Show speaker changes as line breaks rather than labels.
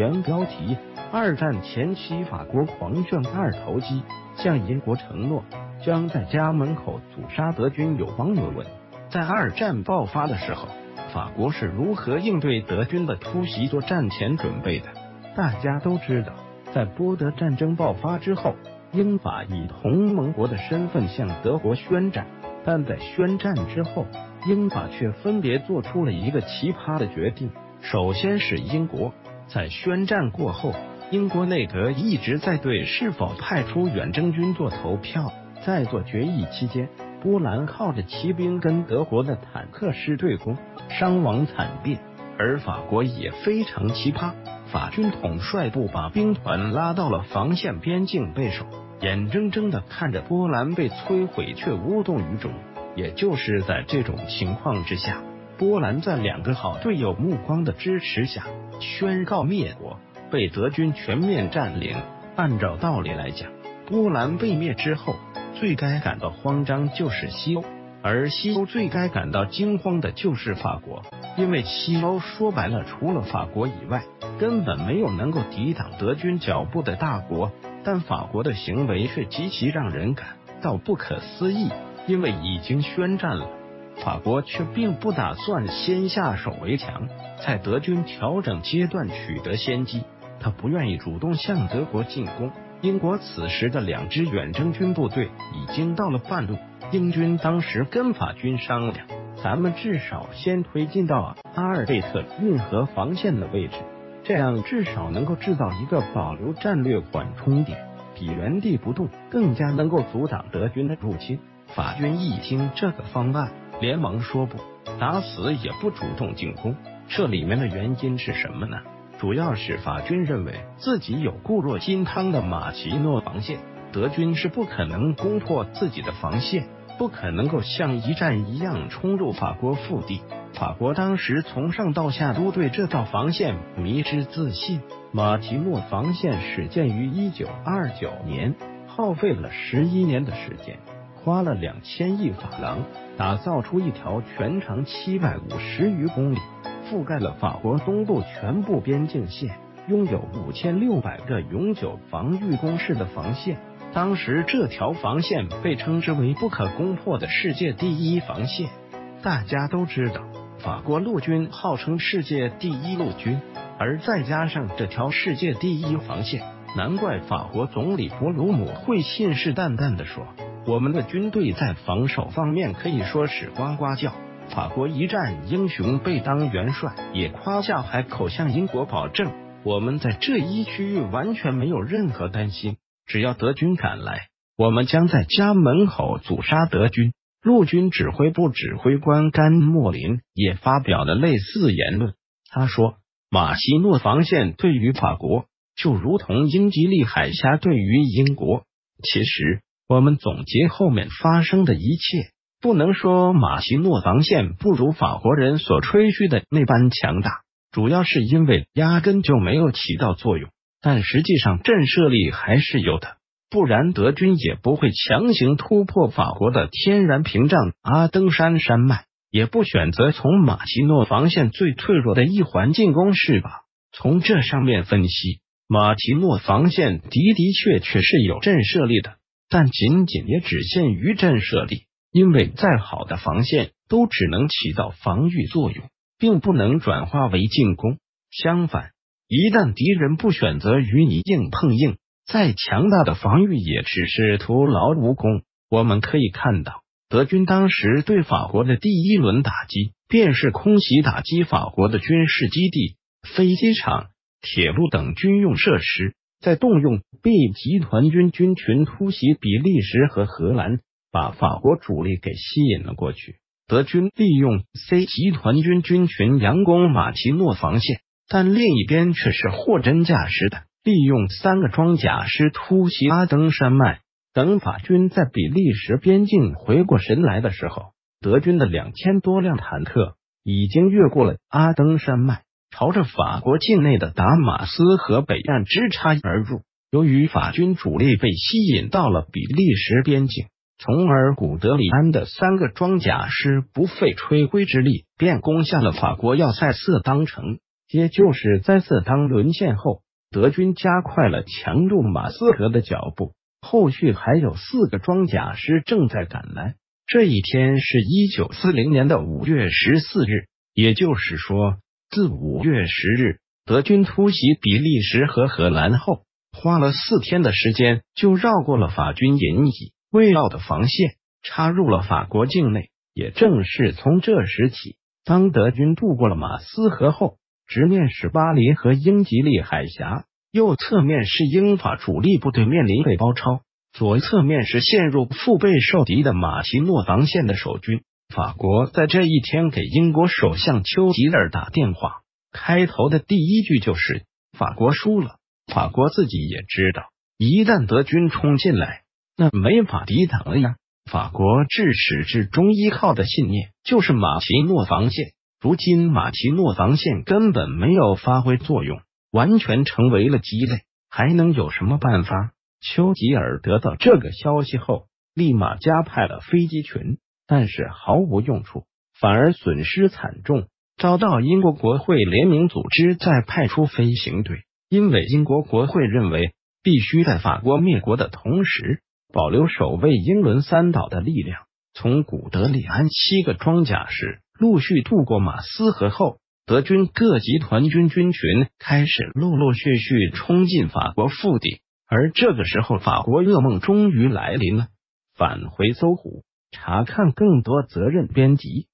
原标题：二战前夕，法国狂炫二头肌，向英国承诺将在家门口阻杀德军。有网友问，在二战爆发的时候，法国是如何应对德军的突袭做战前准备的？大家都知道，在波德战争爆发之后，英法以同盟国的身份向德国宣战，但在宣战之后，英法却分别做出了一个奇葩的决定。首先是英国，在宣战过后，英国内阁一直在对是否派出远征军做投票。在做决议期间，波兰靠着骑兵跟德国的坦克师对攻，伤亡惨烈。而法国也非常奇葩，法军统帅部把兵团拉到了防线边境备守，眼睁睁的看着波兰被摧毁却无动于衷。也就是在这种情况之下。波兰在两个好队友目光的支持下宣告灭国，被德军全面占领。按照道理来讲，波兰被灭之后，最该感到慌张就是西欧，而西欧最该感到惊慌的就是法国，因为西欧说白了，除了法国以外，根本没有能够抵挡德军脚步的大国。但法国的行为却极其让人感到不可思议，因为已经宣战了。法国却并不打算先下手为强，在德军调整阶段取得先机。他不愿意主动向德国进攻。英国此时的两支远征军部队已经到了半路，英军当时跟法军商量，咱们至少先推进到阿尔贝特运河防线的位置，这样至少能够制造一个保留战略缓冲点，比原地不动更加能够阻挡德军的入侵。法军一听这个方案。连忙说不，打死也不主动进攻。这里面的原因是什么呢？主要是法军认为自己有固若金汤的马奇诺防线，德军是不可能攻破自己的防线，不可能够像一战一样冲入法国腹地。法国当时从上到下都对这道防线迷之自信。马奇诺防线始建于一九二九年，耗费了十一年的时间。花了两千亿法郎，打造出一条全长七百五十余公里、覆盖了法国东部全部边境线、拥有五千六百个永久防御工事的防线。当时这条防线被称之为不可攻破的世界第一防线。大家都知道，法国陆军号称世界第一陆军，而再加上这条世界第一防线，难怪法国总理博鲁姆会信誓旦旦的说。我们的军队在防守方面可以说是呱呱叫。法国一战英雄被当元帅，也夸下海口向英国保证，我们在这一区域完全没有任何担心。只要德军赶来，我们将在家门口阻杀德军。陆军指挥部指挥官甘莫林也发表了类似言论。他说：“马西诺防线对于法国，就如同英吉利海峡对于英国。其实。”我们总结后面发生的一切，不能说马奇诺防线不如法国人所吹嘘的那般强大，主要是因为压根就没有起到作用。但实际上震慑力还是有的，不然德军也不会强行突破法国的天然屏障阿登山山脉，也不选择从马奇诺防线最脆弱的一环进攻，是吧？从这上面分析，马奇诺防线的的确确是有震慑力的。但仅仅也只限于震慑力，因为再好的防线都只能起到防御作用，并不能转化为进攻。相反，一旦敌人不选择与你硬碰硬，再强大的防御也只是徒劳无功。我们可以看到，德军当时对法国的第一轮打击，便是空袭打击法国的军事基地、飞机场、铁路等军用设施。在动用 B 集团军军群突袭比利时和荷兰，把法国主力给吸引了过去。德军利用 C 集团军军群佯攻马奇诺防线，但另一边却是货真价实的利用三个装甲师突袭阿登山脉。等法军在比利时边境回过神来的时候，德军的两千多辆坦克已经越过了阿登山脉。朝着法国境内的达马斯河北岸直插而入。由于法军主力被吸引到了比利时边境，从而古德里安的三个装甲师不费吹灰之力便攻下了法国要塞瑟当城。也就是在色当沦陷后，德军加快了强渡马斯河的脚步。后续还有四个装甲师正在赶来。这一天是一九四零年的五月十四日，也就是说，自五月十日德军突袭比利时和荷兰后，花了四天的时间就绕过了法军引以为傲的防线，插入了法国境内。也正是从这时起，当德军渡过了马斯河后，直面是巴黎和英吉利海峡，右侧面是英法主力部队面临被包抄，左侧面是陷入腹背受敌的马奇诺防线的守军。法国在这一天给英国首相丘吉尔打电话，开头的第一句就是法国输了。法国自己也知道，一旦德军冲进来，那没法抵挡了呀。法国至始至终依靠的信念就是马奇诺防线。如今马奇诺防线根本没有发挥作用，完全成为了鸡肋，还能有什么办法？丘吉尔得到这个消息后，立马加派了飞机群，但是毫无用处，反而损失惨重，遭到英国国会联名组织再派出飞行队，因为英国国会认为必须在法国灭国的同时。保留守卫英伦三岛的力量。从古德里安七个装甲师陆续渡过马斯河后，德军各级团军军群开始陆陆续续冲进法国腹地。而这个时候，法国噩梦终于来临了。返回搜狐，查看更多责任编辑。